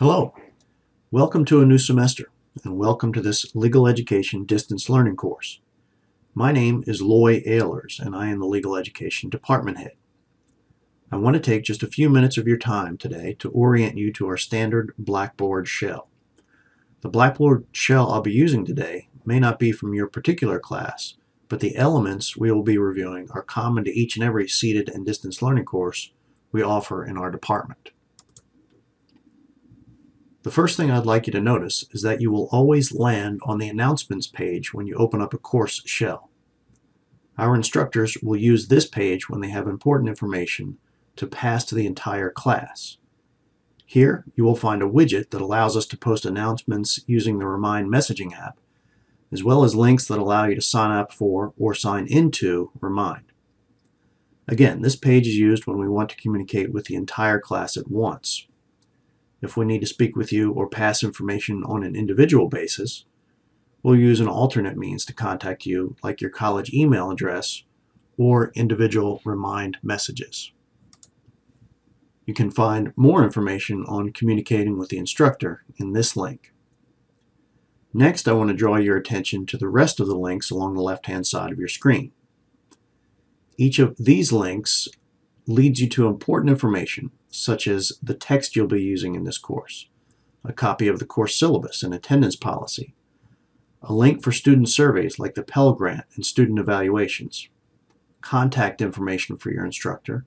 Hello, welcome to a new semester and welcome to this Legal Education Distance Learning course. My name is Loy Ehlers and I am the Legal Education Department Head. I want to take just a few minutes of your time today to orient you to our standard Blackboard shell. The Blackboard shell I'll be using today may not be from your particular class, but the elements we will be reviewing are common to each and every seated and distance learning course we offer in our department. The first thing I'd like you to notice is that you will always land on the announcements page when you open up a course shell. Our instructors will use this page when they have important information to pass to the entire class. Here, you will find a widget that allows us to post announcements using the Remind messaging app, as well as links that allow you to sign up for or sign into Remind. Again, this page is used when we want to communicate with the entire class at once. If we need to speak with you or pass information on an individual basis, we'll use an alternate means to contact you, like your college email address or individual remind messages. You can find more information on communicating with the instructor in this link. Next, I want to draw your attention to the rest of the links along the left-hand side of your screen. Each of these links leads you to important information such as the text you'll be using in this course, a copy of the course syllabus and attendance policy, a link for student surveys like the Pell Grant and student evaluations, contact information for your instructor,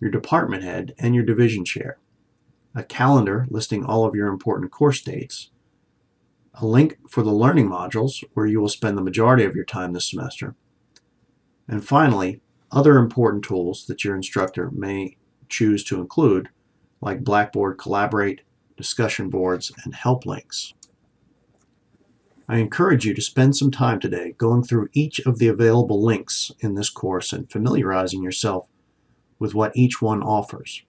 your department head, and your division chair, a calendar listing all of your important course dates, a link for the learning modules where you will spend the majority of your time this semester, and finally, other important tools that your instructor may choose to include, like Blackboard Collaborate, discussion boards, and help links. I encourage you to spend some time today going through each of the available links in this course and familiarizing yourself with what each one offers.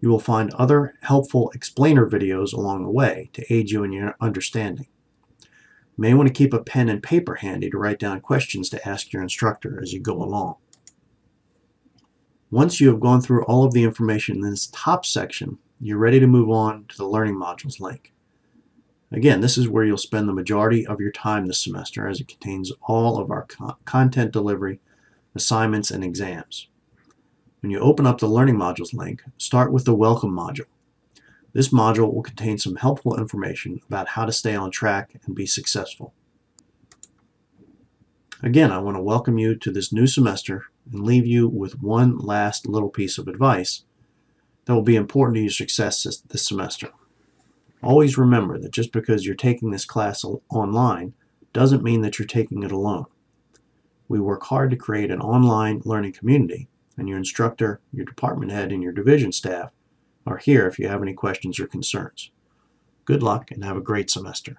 You will find other helpful explainer videos along the way to aid you in your understanding. You may want to keep a pen and paper handy to write down questions to ask your instructor as you go along. Once you have gone through all of the information in this top section, you're ready to move on to the Learning Modules link. Again, this is where you'll spend the majority of your time this semester as it contains all of our co content delivery, assignments, and exams. When you open up the Learning Modules link, start with the Welcome module. This module will contain some helpful information about how to stay on track and be successful. Again, I want to welcome you to this new semester and leave you with one last little piece of advice that will be important to your success this, this semester. Always remember that just because you're taking this class online doesn't mean that you're taking it alone. We work hard to create an online learning community, and your instructor, your department head, and your division staff are here if you have any questions or concerns. Good luck and have a great semester.